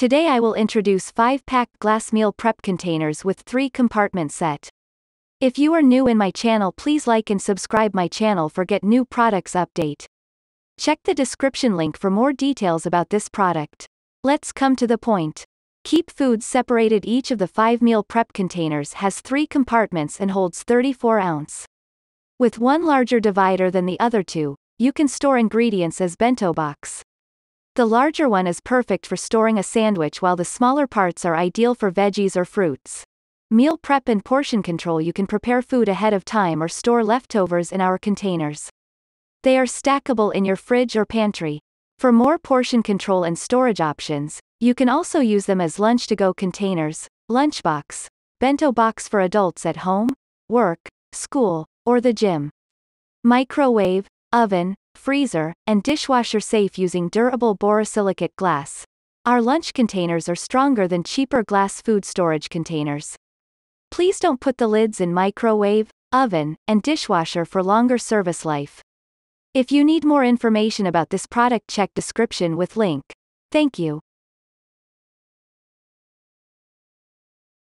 Today I will introduce 5-pack glass meal prep containers with 3 compartment set. If you are new in my channel please like and subscribe my channel for get new products update. Check the description link for more details about this product. Let's come to the point. Keep foods separated each of the 5 meal prep containers has 3 compartments and holds 34 ounce. With one larger divider than the other two, you can store ingredients as bento box. The larger one is perfect for storing a sandwich while the smaller parts are ideal for veggies or fruits. Meal prep and portion control You can prepare food ahead of time or store leftovers in our containers. They are stackable in your fridge or pantry. For more portion control and storage options, you can also use them as lunch to go containers, lunchbox, bento box for adults at home, work, school, or the gym. Microwave, oven, freezer, and dishwasher safe using durable borosilicate glass. Our lunch containers are stronger than cheaper glass food storage containers. Please don't put the lids in microwave, oven, and dishwasher for longer service life. If you need more information about this product check description with link. Thank you.